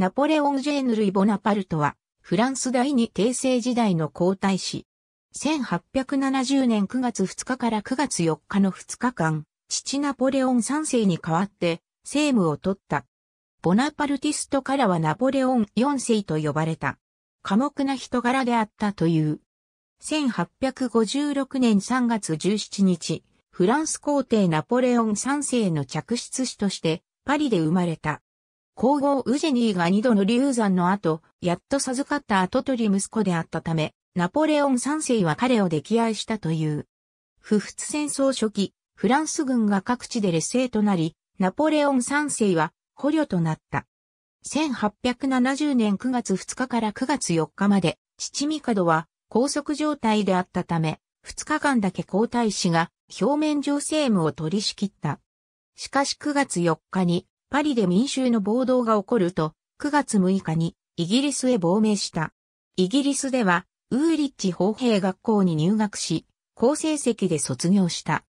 ナポレオン・ジェーヌ・ルイ・ボナパルトは、フランス第二帝政時代の皇太子。1870年9月2日から9月4日の2日間、父ナポレオン3世に代わって政務を取った。ボナパルティストからはナポレオン4世と呼ばれた。寡黙な人柄であったという。1856年3月17日、フランス皇帝ナポレオン3世の着室子としてパリで生まれた。皇后ウジェニーが二度の流産の後、やっと授かった後取り息子であったため、ナポレオン3世は彼を溺愛したという。不仏戦争初期、フランス軍が各地で劣勢となり、ナポレオン3世は捕虜となった。1870年9月2日から9月4日まで、父ミカドは拘束状態であったため、2日間だけ皇太子が表面上政務を取り仕切った。しかし9月4日にパリで民衆の暴動が起こると、9月6日にイギリスへ亡命した。イギリスではウーリッチ砲兵学校に入学し、好成績で卒業した。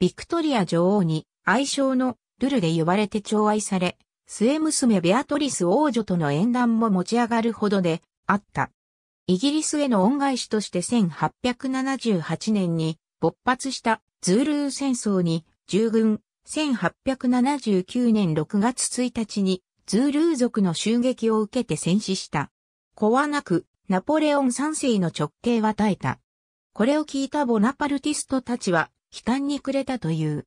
ビクトリア女王に愛称のルルで呼ばれて寵愛され、末娘ベアトリス王女との縁談も持ち上がるほどであった。イギリスへの恩返しとして1878年に勃発したズールー戦争に従軍、1879年6月1日にズールー族の襲撃を受けて戦死した。子はなく、ナポレオン3世の直系は絶えた。これを聞いたボナパルティストたちは悲嘆に暮れたという。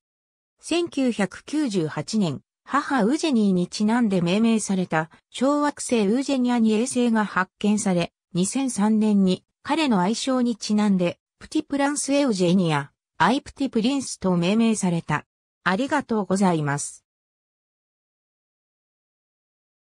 1998年、母ウジェニーにちなんで命名された小惑星ウジェニアに衛星が発見され、2003年に彼の愛称にちなんでプティプランスエウジェニア、アイプティプリンスと命名された。ありがとうございます。